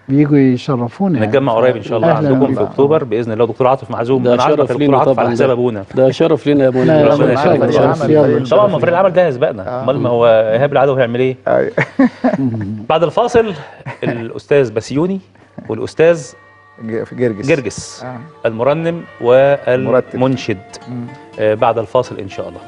بيجوا يشرفونا يعني. نتجمع قريب إن شاء الله عندكم. في أكتوبر بإذن الله. دكتور عاطف معزوم ده أنا يا دكتور لينا عاطف طبعا. على حساب. أبونا. ده شرف لينا يا أبونا. طبعا ما. فريق العمل ده هيسبقنا أمال ما هو إيهاب العدو هيعمل إيه؟ أيوة. بعد الفاصل الأستاذ بسيوني والأستاذ جرجس. جرجس آه. المرنم والمنشد. آه، بعد الفاصل إن شاء الله.